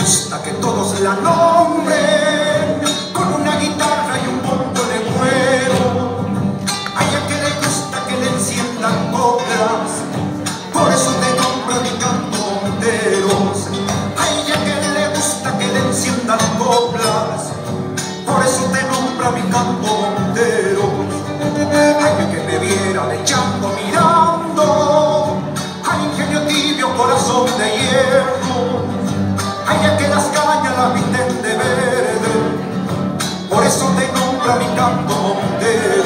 gusta que todos la nombren. Te nombra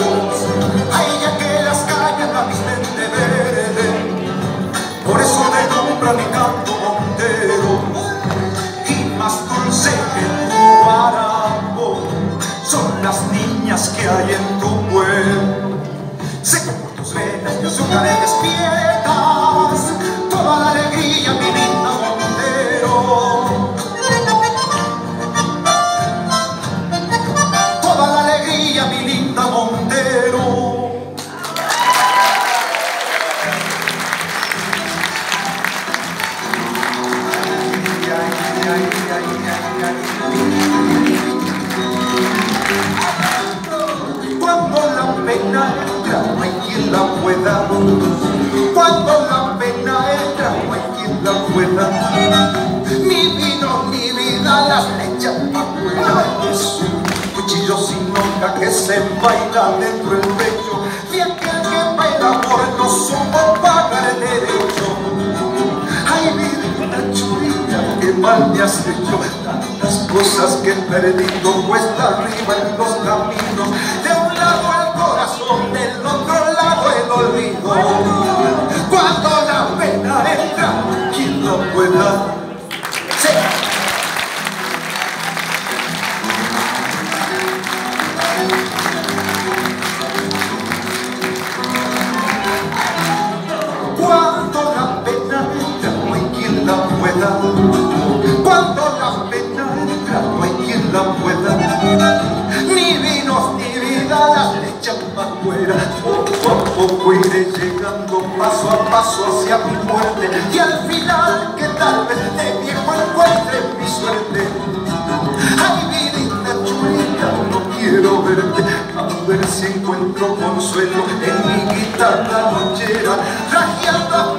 Cuando la pena entra, quien la pueda. Mi vino, mi vida, las lechas afuera. Es un cuchillo sin nunca que se baila dentro del pecho. Y aquel que baila por no supo pagar derecho. Ay, vida churita, qué mal me has hecho Tantas cosas que he perdido cuesta arriba en Ni vinos ni vida las le echan para afuera. Poco a poco iré llegando paso a paso hacia mi muerte. Y al final, que tal vez de viejo encuentre mi suerte. Ay, vidita chulita, no quiero verte A ver si encuentro consuelo en mi guitarra nochera Rajeando